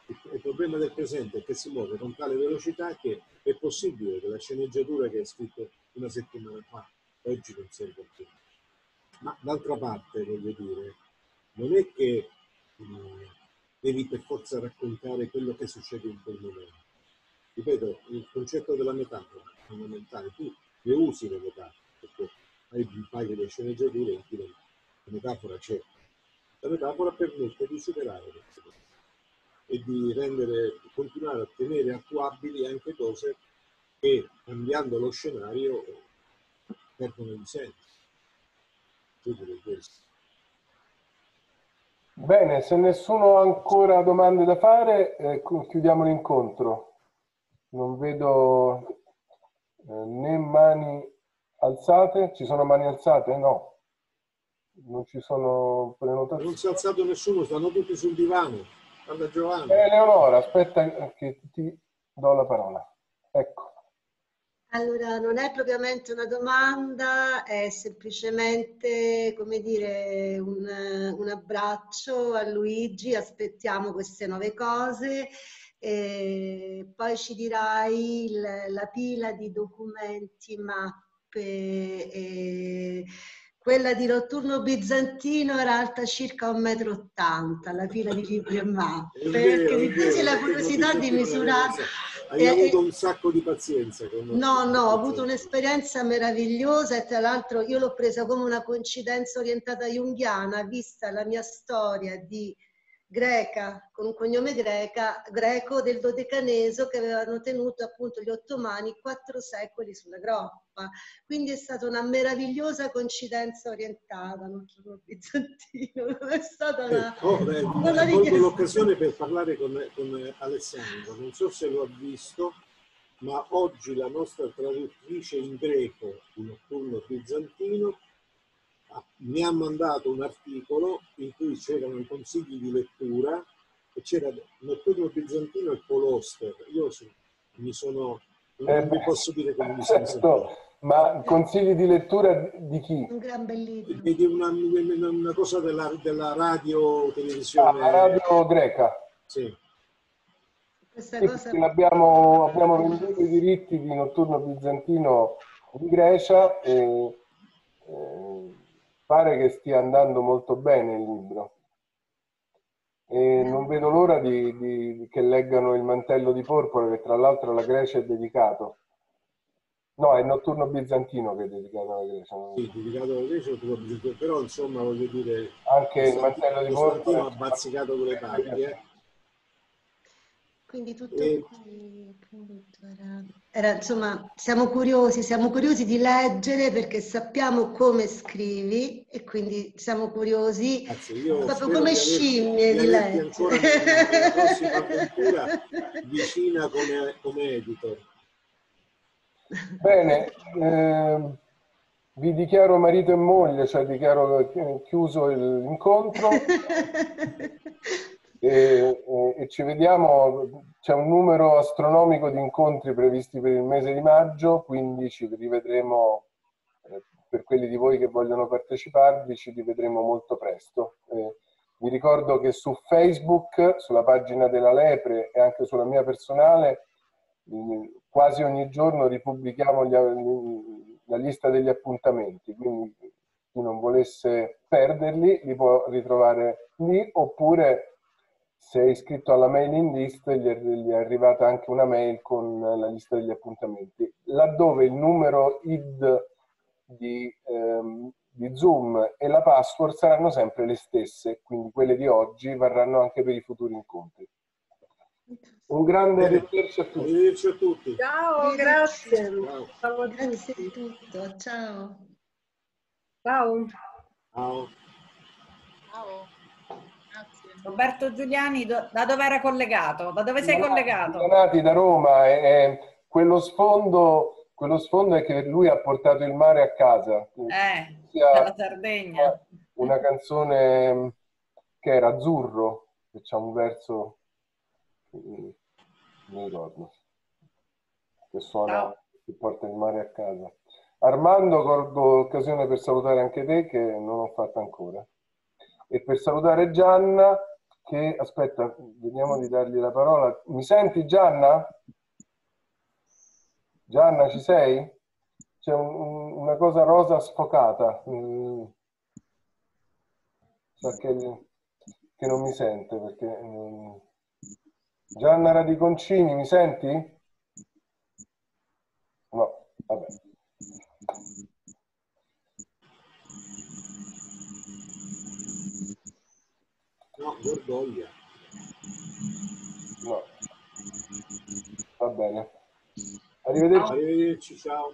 Il problema del presente è che si muove con tale velocità che è possibile che la sceneggiatura che hai scritto una settimana fa oggi non serva più. Ma d'altra parte, voglio dire, non è che mh, devi per forza raccontare quello che succede in quel momento. Ripeto, il concetto della metafora è fondamentale. Tu le usi le metafore, perché hai un paio di sceneggiature in cui la metafora c'è, la metafora permette di superare queste cose e di rendere, continuare a tenere attuabili anche cose che cambiando lo scenario perdono di senso. Bene, se nessuno ha ancora domande da fare, eh, chiudiamo l'incontro. Non vedo eh, né mani alzate. Ci sono mani alzate? No non ci sono prenotazioni. Non si è alzato nessuno, stanno tutti sul divano. Guarda Giovanni. Eh, Leonora, aspetta che ti do la parola. Ecco. Allora, non è propriamente una domanda, è semplicemente, come dire, un, un abbraccio a Luigi, aspettiamo queste nuove cose e poi ci dirai il, la pila di documenti, mappe e quella di Notturno Bizantino era alta circa 1,80 m, la pila di libri e mappe, perché mi presi la curiosità di misurare. Hai avuto un sacco di pazienza. Con no, no, ho avuto un'esperienza meravigliosa e tra l'altro io l'ho presa come una coincidenza orientata junghiana, vista la mia storia di greca, con un cognome greca, greco del Dodecaneso che avevano tenuto appunto gli ottomani quattro secoli sulla groppa. Quindi è stata una meravigliosa coincidenza orientata, non sono bizantino, non è stata una... Eh, oh, beh, una colgo l'occasione per parlare con, con Alessandro, non so se lo ha visto, ma oggi la nostra traduttrice in greco di Notturno Bizantino mi ha mandato un articolo in cui c'erano i consigli di lettura e c'era Notturno Bizantino e Paul Oster. Io mi sono, non eh, vi posso dire come mi sono certo, Ma consigli di lettura di chi? Un gran bel libro. Di una, una cosa della, della radio televisione. Ah, radio greca. Sì. Questa sì, cosa... abbiamo, abbiamo venduto i diritti di Notturno Bizantino in Grecia e, e pare che stia andando molto bene il libro e non vedo l'ora di, di, che leggano il mantello di porpora che tra l'altro alla Grecia è dedicato no è il notturno bizantino che è dedicato alla Grecia sì, dedicato alla Grecia però insomma voglio dire anche il mantello di porpora ha bazzicato con le parti eh? Quindi tutto e... era, era, insomma, siamo curiosi, siamo curiosi di leggere perché sappiamo come scrivi e quindi siamo curiosi Grazie, proprio come scimmie di leggere. La prossima avventura vicina come, come editor. Bene, eh, vi dichiaro marito e moglie, cioè dichiaro chiuso l'incontro. e, e, ci vediamo, c'è un numero astronomico di incontri previsti per il mese di maggio, quindi ci rivedremo, eh, per quelli di voi che vogliono parteciparvi, ci rivedremo molto presto. Eh, vi ricordo che su Facebook, sulla pagina della Lepre e anche sulla mia personale, quasi ogni giorno ripubblichiamo gli, la lista degli appuntamenti, quindi chi non volesse perderli li può ritrovare lì oppure se è iscritto alla mailing list gli è, gli è, arrivata anche una mail con la lista degli appuntamenti, laddove il numero ID di, ehm, di Zoom e la password saranno sempre le stesse, quindi quelle di oggi varranno anche per i futuri incontri. Un grande arrivederci a tutti. Arrivederci a tutti. Ciao, grazie. Ciao. Ciao. Grazie di tutto. Ciao. Ciao. Ciao. Ciao. Roberto Giuliani, da dove era collegato? Da dove sei collegato? Giulianati da Roma. E, quello, sfondo, quello sfondo è che lui ha portato il mare a casa. Eh, dalla Sardegna. Una canzone che era azzurro, che c'è un verso, non mi ricordo, che suona, Ciao. che porta il mare a casa. Armando, colgo l'occasione per salutare anche te che non ho fatto ancora. E per salutare Gianna, che aspetta, vediamo di dargli la parola. Mi senti Gianna? Gianna, ci sei? C'è un, un, una cosa rosa sfocata. Mm. Che, che, non mi sente perché. Mm. Gianna Radiconcini, mi senti? No, vabbè. No, Gorgoglia. No. Va bene. Arrivederci. Arrivederci, ciao.